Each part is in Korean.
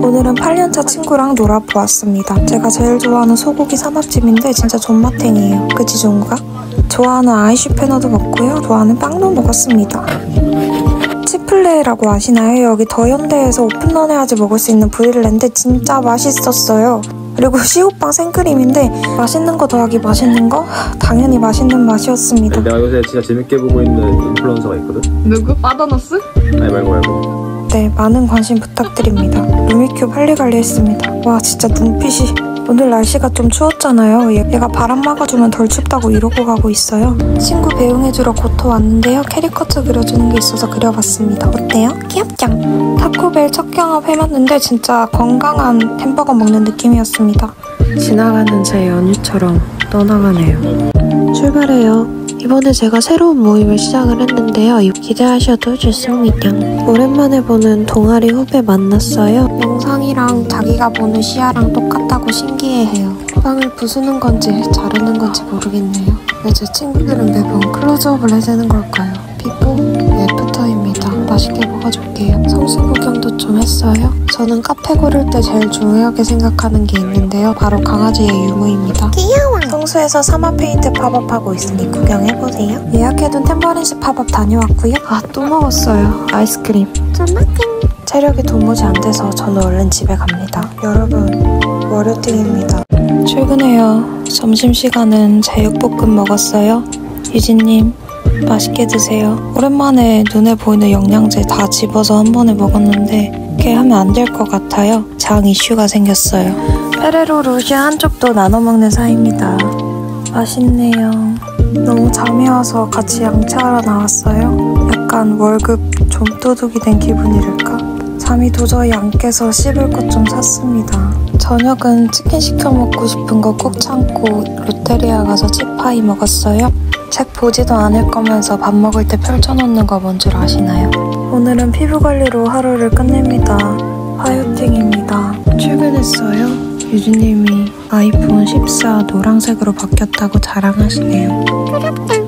오늘은 8년차 친구랑 놀아보았습니다. 제가 제일 좋아하는 소고기 삼합집인데 진짜 존맛탱이에요. 그치 종우가? 좋아하는 아이슈페너도 먹고요. 좋아하는 빵도 먹었습니다. 치플레이라고 아시나요? 여기 더현대에서 오픈런 해야지 먹을 수 있는 브릴레인데 진짜 맛있었어요. 그리고 시오빵 생크림인데 맛있는 거 더하기 맛있는 거? 당연히 맛있는 맛이었습니다. 내가 요새 진짜 재밌게 보고 있는 인플루언서가 있거든? 누구? 빠더너스? 아니 말고 말고 네, 많은 관심 부탁드립니다. 루미큐브 할리갈리 했습니다. 와, 진짜 눈빛이. 오늘 날씨가 좀 추웠잖아요. 얘- 얘가 바람 막아주면 덜 춥다고 이러고 가고 있어요. 친구 배웅해주러 고터 왔는데요. 캐리커처 그려주는 게 있어서 그려봤습니다. 어때요? 귀엽죠? 타코벨 첫 경험 해봤는데 진짜 건강한 햄버거 먹는 느낌이었습니다. 지나가는 제 연휴처럼 떠나가네요. 출발해요. 이번에 제가 새로운 모임을 시작을 했는데요. 기대하셔도 좋습니다. 오랜만에 보는 동아리 후배 만났어요. 영상이랑 자기가 보는 시야랑 똑같다고 신기해해요. 빵을 부수는 건지 자르는 건지 모르겠네요. 왜 제 친구들은 매번 클로즈업을 해주는 걸까요? before after입니다. 맛있게 먹어줄게요. 성수 구경도 좀 했어요. 저는 카페 고를 때 제일 중요하게 생각하는 게 있는데요. 바로 강아지의 유무입니다. 귀여워. 성수에서 삼화 페인트 팝업하고 있으니 구경해보세요. 예약해둔 탬버린즈 팝업 다녀왔고요. 아, 또 먹었어요. 아이스크림. 체력이 도무지 안 돼서 저는 얼른 집에 갑니다. 여러분, 월요팅입니다. 출근해요. 점심시간은 제육볶음 먹었어요. 유진님, 맛있게 드세요. 오랜만에 눈에 보이는 영양제 다 집어서 한 번에 먹었는데 그렇게 하면 안 될 것 같아요. 장 이슈가 생겼어요. 페레로 루시 한쪽도 나눠 먹는 사이입니다. 맛있네요. 너무 잠이 와서 같이 양치하러 나왔어요. 약간 월급 좀도둑이 된 기분이랄까? 잠이 도저히 안 깨서 씹을 것 좀 샀습니다. 저녁은 치킨 시켜 먹고 싶은 거꼭 참고 롯데리아 가서 치파이 먹었어요. 책 보지도 않을 거면서 밥 먹을 때 펼쳐놓는 거 뭔 줄 아시나요? 오늘은 피부 관리로 하루를 끝냅니다. 화요팅입니다. 출근했어요. 유주님이 아이폰 14 노란색으로 바뀌었다고 자랑하시네요.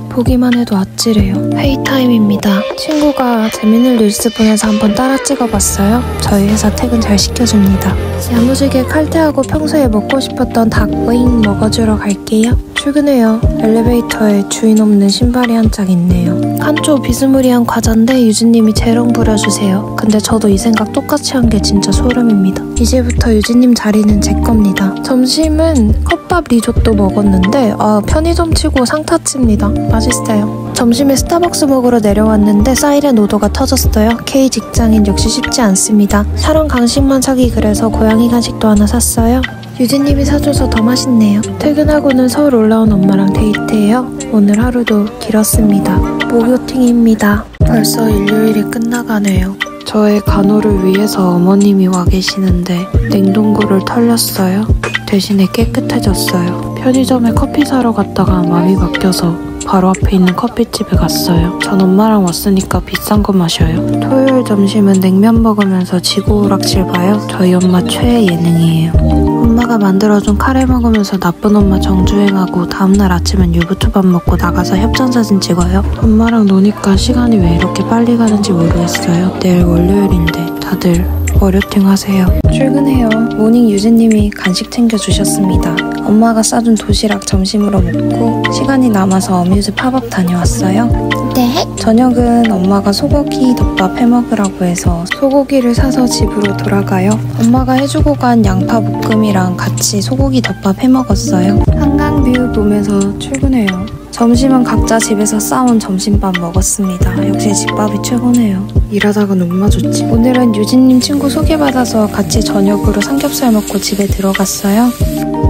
보기만 해도 아찔해요. 회의 타임입니다. 친구가 재밌는 릴스 보내서 한번 따라 찍어봤어요. 저희 회사 퇴근 잘 시켜줍니다. 야무지게 칼퇴하고 평소에 먹고 싶었던 닭윙 먹어주러 갈게요. 출근해요. 엘리베이터에 주인 없는 신발이 한 짝 있네요. 한쪽 비스무리한 과자인데 유진님이 재롱 부려주세요. 근데 저도 이 생각 똑같이 한 게 진짜 소름입니다. 이제부터 유진님 자리는 제 겁니다. 점심은 컵밥 리조또 먹었는데 아 편의점 치고 상타칩니다. 맛있어요. 점심에 스타벅스 먹으러 내려왔는데 사이렌 오더가 터졌어요. K 직장인 역시 쉽지 않습니다. 사람 간식만 사기 그래서 고양이 간식도 하나 샀어요. 유진님이 사줘서 더 맛있네요. 퇴근하고는 서울 올라온 엄마랑 데이트해요. 오늘 하루도 길었습니다. 목요팅입니다. 벌써 일요일이 끝나가네요. 저의 간호를 위해서 어머님이 와 계시는데 냉동고를 털렸어요. 대신에 깨끗해졌어요. 편의점에 커피 사러 갔다가 마음이 바뀌어서 바로 앞에 있는 커피집에 갔어요. 전 엄마랑 왔으니까 비싼 거 마셔요. 토요일 점심은 냉면 먹으면서 지구 오락실 봐요. 저희 엄마 최애 예능이에요. 엄마가 만들어준 카레 먹으면서 나쁜 엄마 정주행하고 다음날 아침엔 유부초밥 먹고 나가서 협찬사진 찍어요. 엄마랑 노니까 시간이 왜 이렇게 빨리 가는지 모르겠어요. 내일 월요일인데 다들 월요팅 하세요. 출근해요. 모닝 유진님이 간식 챙겨주셨습니다. 엄마가 싸준 도시락 점심으로 먹고 시간이 남아서 어뮤즈 팝업 다녀왔어요. 네. 저녁은 엄마가 소고기 덮밥 해먹으라고 해서 소고기를 사서 집으로 돌아가요. 엄마가 해주고 간 양파 볶음이랑 같이 소고기 덮밥 해먹었어요. 한강뷰 보면서 출근해요. 점심은 각자 집에서 싸온 점심밥 먹었습니다. 역시 집밥이 최고네요. 일하다가 눈 마주치. 오늘은 유진님 친구 소개받아서 같이 저녁으로 삼겹살 먹고 집에 들어갔어요.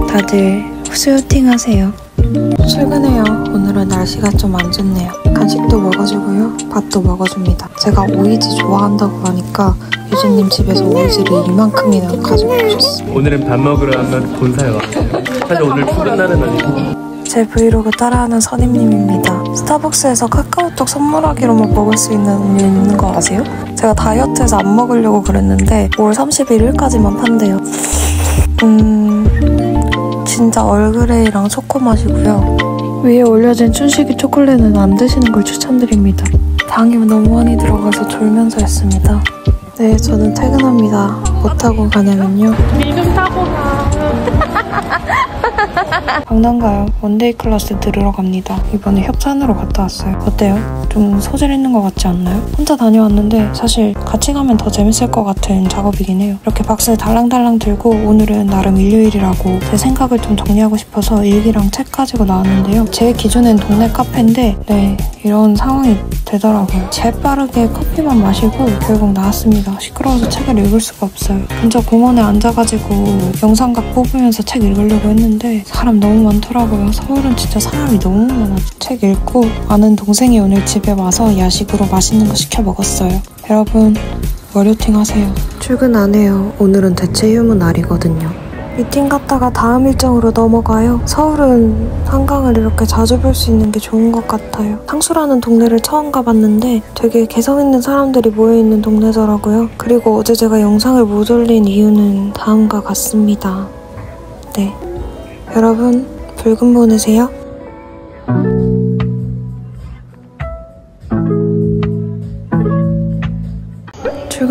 다들 수요팅 하세요. 출근해요. 오늘은 날씨가 좀 안 좋네요. 간식도 먹어주고요. 밥도 먹어줍니다. 제가 오이지 좋아한다고 하니까 유진님 집에서 오이지를 이만큼이나 가지고 오셨어요. 오늘은 밥 먹으러 하면 본사에 왔어요 사실 오늘 출근 날은 아니고 제 브이로그 따라하는 선임님입니다. 스타벅스에서 카카오톡 선물하기로만 먹을 수 있는 음료 있는 거 아세요? 제가 다이어트해서 안 먹으려고 그랬는데 5월 31일까지만 판대요. 음... 진짜 Earl Grey랑 초코 맛이고요. 위에 올려진 춘식이 초콜릿은 안 드시는 걸 추천드립니다. 당이 너무 많이 들어가서 졸면서 했습니다. 네, 저는 퇴근합니다. 뭐 타고 가냐면요. 지금 타고 가. 강남 가요. one day class 들으러 갑니다. 이번에 협찬으로 갔다 왔어요. 어때요? 좀 소질 있는 것 같지 않나요? 혼자 다녀왔는데 사실 같이 가면 더 재밌을 것 같은 작업이긴 해요. 이렇게 박스를 달랑달랑 들고 오늘은 나름 일요일이라고 제 생각을 좀 정리하고 싶어서 일기랑 책 가지고 나왔는데요. 제 기준엔 동네 카페인데 네 이런 상황이 되더라고요. 재빠르게 커피만 마시고 결국 나왔습니다. 시끄러워서 책을 읽을 수가 없어요. 근처 공원에 앉아가지고 영상각 뽑으면서 책 읽으려고 했는데 사람 너무 많더라고요. 서울은 진짜 사람이 너무 많아. 책 읽고 아는 동생이 오늘 집에 와서 야식으로 맛있는 거 시켜 먹었어요. 여러분 월요팅 하세요. 출근 안 해요. 오늘은 대체 휴무 날이거든요. 미팅 갔다가 다음 일정으로 넘어가요. 서울은 한강을 이렇게 자주 볼 수 있는 게 좋은 것 같아요. 상수라는 동네를 처음 가봤는데 되게 개성 있는 사람들이 모여있는 동네더라고요. 그리고 어제 제가 영상을 못 올린 이유는 다음과 같습니다. 네. 여러분, 불금 보내세요.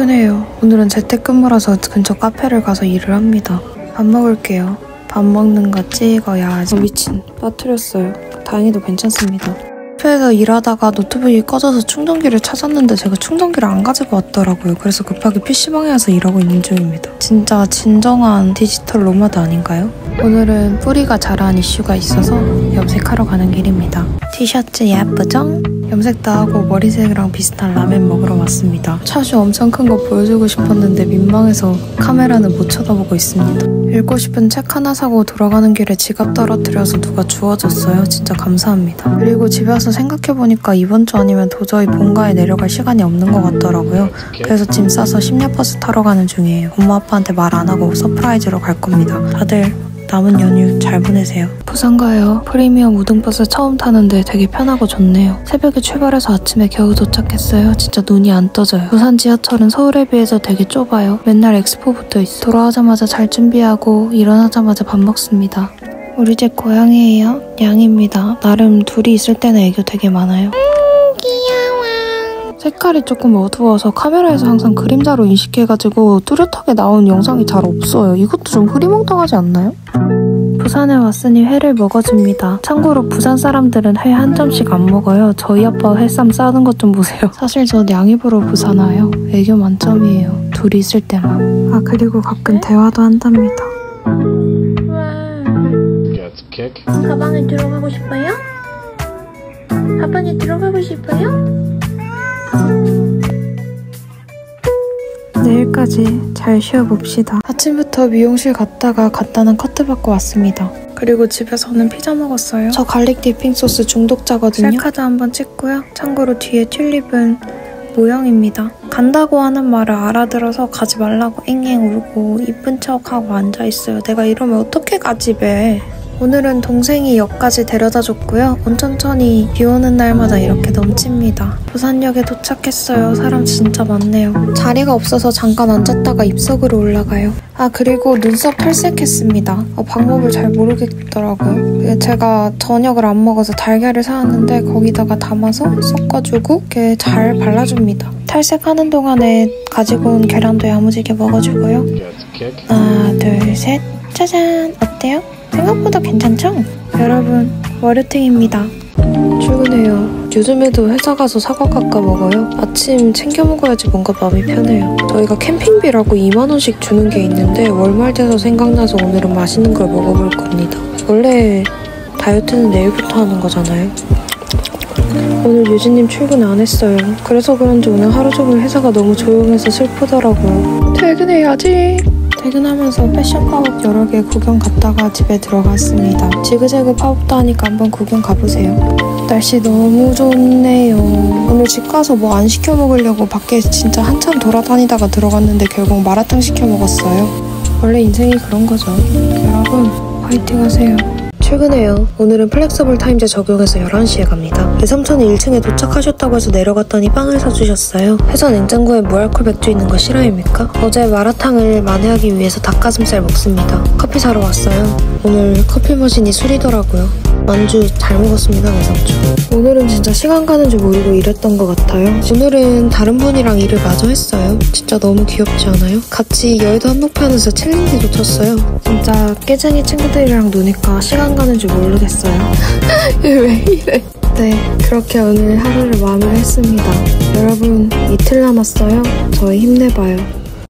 출근해요. 오늘은 재택근무라서 근처 카페를 가서 일을 합니다. 밥 먹을게요. 밥 먹는 거 찍어야지. 어, 미친. 빠뜨렸어요. 다행히도 괜찮습니다. 카페에서 일하다가 노트북이 꺼져서 충전기를 찾았는데 제가 충전기를 안 가지고 왔더라고요. 그래서 급하게 PC방에 와서 일하고 있는 중입니다. 진짜 진정한 digital nomad 아닌가요? 오늘은 뿌리가 자라난 이슈가 있어서 염색하러 가는 길입니다. 티셔츠 예쁘죠? 염색도 하고 머리색이랑 비슷한 라멘 먹으러 왔습니다. 차슈 엄청 큰 거 보여주고 싶었는데 민망해서 카메라는 못 쳐다보고 있습니다. 읽고 싶은 책 하나 사고 돌아가는 길에 지갑 떨어뜨려서 누가 주워줬어요. 진짜 감사합니다. 그리고 집에 와서 생각해보니까 이번 주 아니면 도저히 본가에 내려갈 시간이 없는 것 같더라고요. 그래서 짐 싸서 심야버스 타러 가는 중이에요. 엄마 아빠한테 말 안 하고 surprise로 갈 겁니다. 다들 남은 연휴 잘 보내세요. 부산 가요. 프리미엄 우등버스 처음 타는데 되게 편하고 좋네요. 새벽에 출발해서 아침에 겨우 도착했어요. 진짜 눈이 안 떠져요. 부산 지하철은 서울에 비해서 되게 좁아요. 맨날 엑스포 붙어 있어. 돌아오자마자 잘 준비하고 일어나자마자 밥 먹습니다. 우리 집 고양이에요. 양입니다. 나름 둘이 있을 때는 애교 되게 많아요. 색깔이 조금 어두워서 카메라에서 항상 그림자로 인식해가지고 뚜렷하게 나온 영상이 잘 없어요. 이것도 좀 흐리멍텅하지 않나요? 부산에 왔으니 회를 먹어줍니다. 참고로 부산 사람들은 회 한 점씩 안 먹어요. 저희 아빠 회쌈 싸는 것 좀 보세요. 사실 전 냥이 보러 부산 와요. 애교 만점이에요. 둘이 있을 때만. 아 그리고 가끔 대화도 한답니다. 가방에 들어가고 싶어요? 가방에 들어가고 싶어요? 내일까지 잘 쉬어봅시다. 아침부터 미용실 갔다가 간단한 커트 받고 왔습니다. 그리고 집에서는 피자 먹었어요. 저 garlic dipping 소스 중독자거든요. 셀카도 한번 찍고요. 참고로 뒤에 튤립은 모형입니다. 간다고 하는 말을 알아들어서 가지 말라고 앵앵 울고 이쁜 척하고 앉아있어요. 내가 이러면 어떻게 가 집에. 오늘은 동생이 역까지 데려다 줬고요. 온천천이 비 오는 날마다 이렇게 넘칩니다. 부산역에 도착했어요. 사람 진짜 많네요. 자리가 없어서 잠깐 앉았다가 입석으로 올라가요. 아 그리고 눈썹 탈색했습니다. 어, 방법을 잘 모르겠더라고요. 제가 저녁을 안 먹어서 달걀을 사왔는데 거기다가 담아서 섞어주고 이렇게 잘 발라줍니다. 탈색하는 동안에 가지고 온 계란도 야무지게 먹어주고요. Gets kick. 하나, 둘, 셋. 짜잔! 어때요? 생각보다 괜찮죠? 여러분, 월요팅입니다. 출근해요. 요즘에도 회사 가서 사과 깎아 먹어요. 아침 챙겨 먹어야지 뭔가 마음이 편해요. 저희가 캠핑비라고 2만원씩 주는 게 있는데 월말 돼서 생각나서 오늘은 맛있는 걸 먹어볼 겁니다. 원래 다이어트는 내일부터 하는 거잖아요. 오늘 유진님 출근 안 했어요. 그래서 그런지 오늘 하루 종일 회사가 너무 조용해서 슬프더라고요. 퇴근해야지. 퇴근하면서 패션 팝업 여러 개 구경 갔다가 집에 들어갔습니다. 지그재그 pop-up도 하니까 한번 구경 가보세요. 날씨 너무 좋네요. 오늘 집 가서 뭐 안 시켜 먹으려고 밖에 진짜 한참 돌아다니다가 들어갔는데 결국 마라탕 시켜 먹었어요. 원래 인생이 그런 거죠. 여러분, 화이팅 하세요. 출근해요. 오늘은 flexible time제 적용해서 11시에 갑니다. 외삼촌이 1층에 도착하셨다고 해서 내려갔더니 빵을 사주셨어요. 회사 냉장고에 무알콜 맥주 있는 거 실화입니까? 어제 마라탕을 만회하기 위해서 닭가슴살 먹습니다. 커피 사러 왔어요. 오늘 커피 머신이 술이더라고요. 만주 잘 먹었습니다, 외상주. 오늘은 진짜 시간 가는 줄 모르고 일했던 것 같아요. 오늘은 다른 분이랑 일을 마저 했어요. 진짜 너무 귀엽지 않아요? 같이 여의도 한복판에서 챌린지도 쳤어요. 진짜 깨쟁이 친구들이랑 노니까 시간 가는 줄 모르겠어요. 왜 이래? 네, 그렇게 오늘 하루를 마무리했습니다. 여러분, 이틀 남았어요. 저희 힘내봐요.